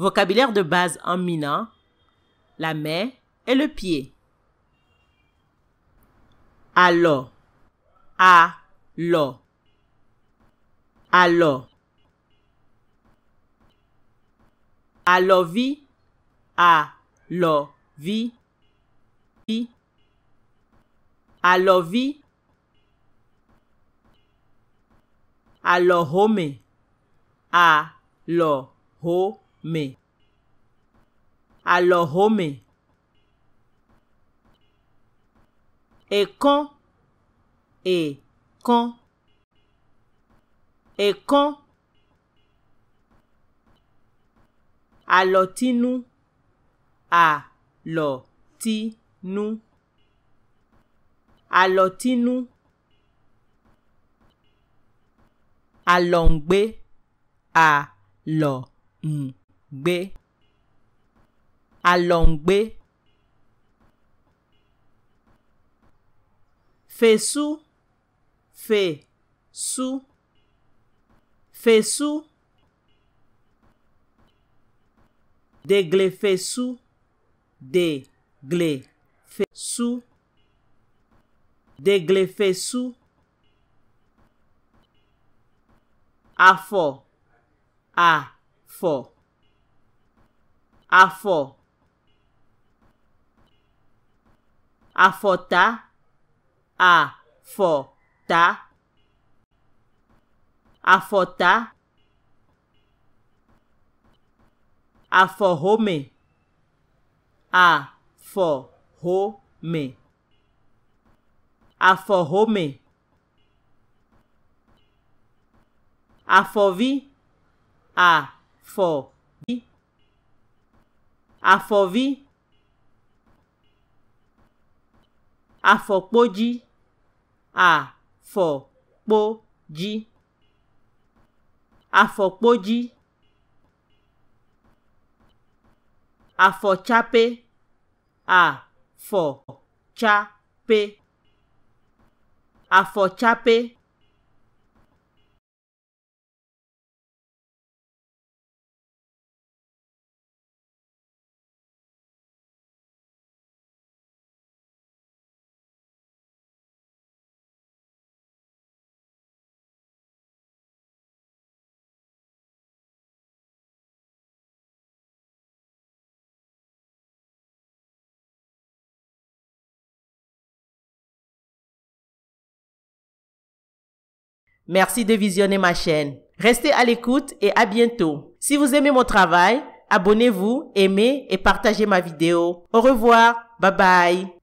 Vocabulaire de base en mina, la main et le pied. Alors, alors, alors. Alors vie, alors vie, alors vie, alors home, alors home. me alọ̀hóme èkán èkán èkán àlọ̀tínú àlọ̀tínú àlọ̀tínú àlọ̀ǹgbé àlọ̀ǹgbé gbé alọ̀ǹgbé fèsù fèsù fèsù deglefèsù deglefèsù deglefèsù afọ̀ afọ̀ àfọ̀ àfọ̀tá àfọ̀tá àfọ̀tá àfọ̀hómè àfọ̀hómè àfọ̀hómè àfọ̀ví àfọ̀hómè àfọ̀bí àfọ̀pọ́jí àfọ̀pọ́jí àfọ̀pọ́jí àfọ̀chápé àfọ̀chápé àfọ̀chápé. Merci de visionner ma chaîne. Restez à l'écoute et à bientôt. Si vous aimez mon travail, abonnez-vous, aimez et partagez ma vidéo. Au revoir, bye bye.